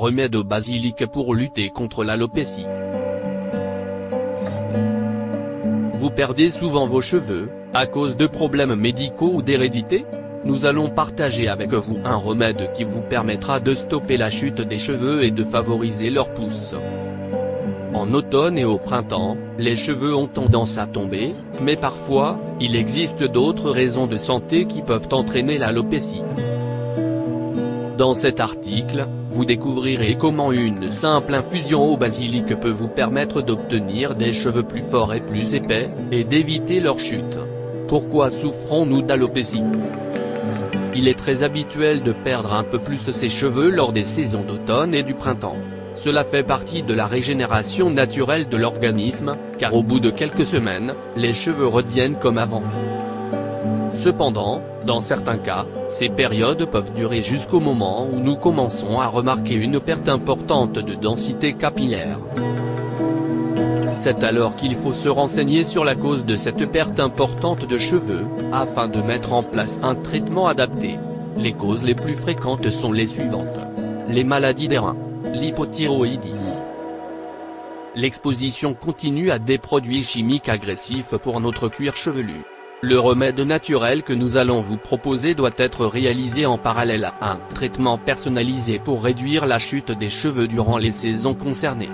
remède au basilic pour lutter contre l'alopécie. Vous perdez souvent vos cheveux, à cause de problèmes médicaux ou d'hérédité? Nous allons partager avec vous un remède qui vous permettra de stopper la chute des cheveux et de favoriser leur pousse. En automne et au printemps, les cheveux ont tendance à tomber, mais parfois, il existe d'autres raisons de santé qui peuvent entraîner l'alopécie. Dans cet article, vous découvrirez comment une simple infusion au basilic peut vous permettre d'obtenir des cheveux plus forts et plus épais, et d'éviter leur chute. Pourquoi souffrons-nous d'alopécie? Il est très habituel de perdre un peu plus ses cheveux lors des saisons d'automne et du printemps. Cela fait partie de la régénération naturelle de l'organisme, car au bout de quelques semaines, les cheveux reviennent comme avant. Cependant, dans certains cas, ces périodes peuvent durer jusqu'au moment où nous commençons à remarquer une perte importante de densité capillaire. C'est alors qu'il faut se renseigner sur la cause de cette perte importante de cheveux, afin de mettre en place un traitement adapté. Les causes les plus fréquentes sont les suivantes. Les maladies des reins L'hypothyroïdie. L'exposition continue à des produits chimiques agressifs pour notre cuir chevelu. Le remède naturel que nous allons vous proposer doit être réalisé en parallèle à un traitement personnalisé pour réduire la chute des cheveux durant les saisons concernées.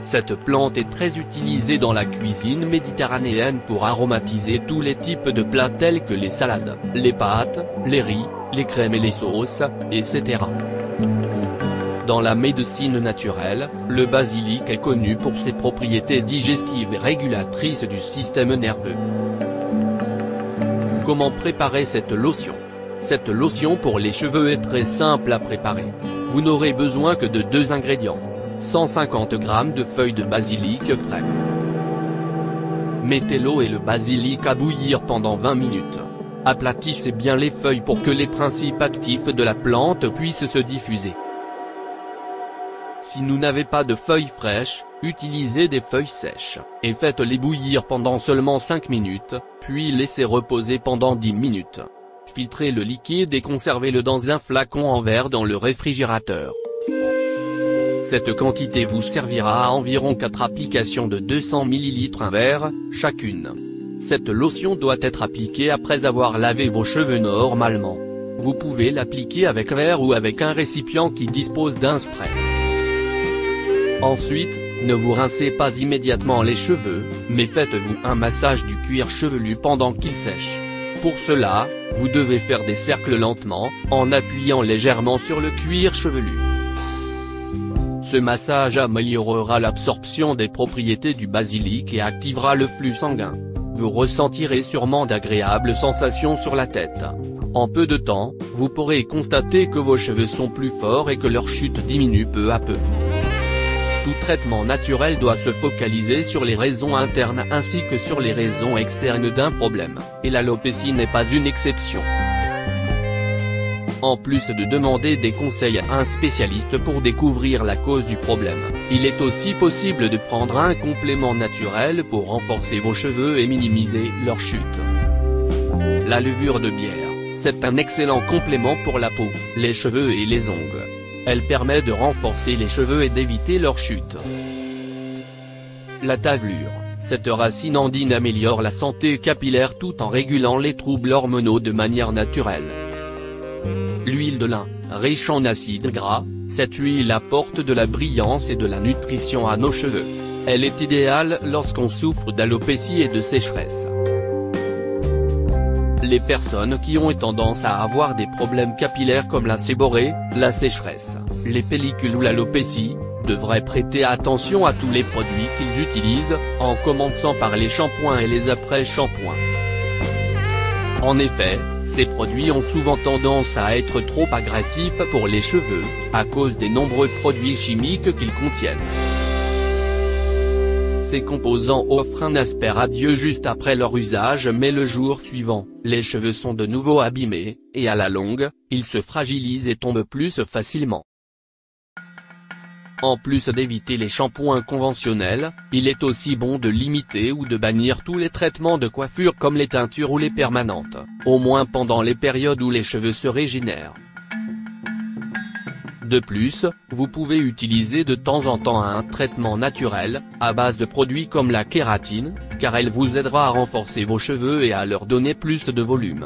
Cette plante est très utilisée dans la cuisine méditerranéenne pour aromatiser tous les types de plats tels que les salades, les pâtes, les riz, les crèmes et les sauces, etc. Dans la médecine naturelle, le basilic est connu pour ses propriétés digestives et régulatrices du système nerveux. Comment préparer cette lotion? Cette lotion pour les cheveux est très simple à préparer. Vous n'aurez besoin que de deux ingrédients. 150 g de feuilles de basilic frais. Mettez l'eau et le basilic à bouillir pendant 20 minutes. Aplatissez bien les feuilles pour que les principes actifs de la plante puissent se diffuser. Si vous n'avez pas de feuilles fraîches, utilisez des feuilles sèches, et faites-les bouillir pendant seulement 5 minutes, puis laissez reposer pendant 10 minutes. Filtrez le liquide et conservez-le dans un flacon en verre dans le réfrigérateur. Cette quantité vous servira à environ 4 applications de 200 ml un verre, chacune. Cette lotion doit être appliquée après avoir lavé vos cheveux normalement. Vous pouvez l'appliquer avec verre ou avec un récipient qui dispose d'un spray. Ensuite, ne vous rincez pas immédiatement les cheveux, mais faites-vous un massage du cuir chevelu pendant qu'il sèche. Pour cela, vous devez faire des cercles lentement, en appuyant légèrement sur le cuir chevelu. Ce massage améliorera l'absorption des propriétés du basilic et activera le flux sanguin. Vous ressentirez sûrement d'agréables sensations sur la tête. En peu de temps, vous pourrez constater que vos cheveux sont plus forts et que leur chute diminue peu à peu. Tout traitement naturel doit se focaliser sur les raisons internes ainsi que sur les raisons externes d'un problème, et l'alopécie n'est pas une exception. En plus de demander des conseils à un spécialiste pour découvrir la cause du problème, il est aussi possible de prendre un complément naturel pour renforcer vos cheveux et minimiser leur chute. La levure de bière, c'est un excellent complément pour la peau, les cheveux et les ongles. Elle permet de renforcer les cheveux et d'éviter leur chute. La tavelure, cette racine andine améliore la santé capillaire tout en régulant les troubles hormonaux de manière naturelle. L'huile de lin, riche en acides gras, cette huile apporte de la brillance et de la nutrition à nos cheveux. Elle est idéale lorsqu'on souffre d'alopécie et de sécheresse. Les personnes qui ont tendance à avoir des problèmes capillaires comme la séborrhée, la sécheresse, les pellicules ou l'alopécie, devraient prêter attention à tous les produits qu'ils utilisent, en commençant par les shampoings et les après-shampoings. En effet, ces produits ont souvent tendance à être trop agressifs pour les cheveux, à cause des nombreux produits chimiques qu'ils contiennent. Ces composants offrent un aspect radieux juste après leur usage mais le jour suivant, les cheveux sont de nouveau abîmés, et à la longue, ils se fragilisent et tombent plus facilement. En plus d'éviter les shampoings conventionnels, il est aussi bon de limiter ou de bannir tous les traitements de coiffure comme les teintures ou les permanentes, au moins pendant les périodes où les cheveux se régénèrent. De plus, vous pouvez utiliser de temps en temps un traitement naturel, à base de produits comme la kératine, car elle vous aidera à renforcer vos cheveux et à leur donner plus de volume.